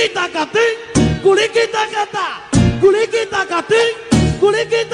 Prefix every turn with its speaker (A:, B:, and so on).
A: kita kating, kulikita kata, kulikita kating, kulikita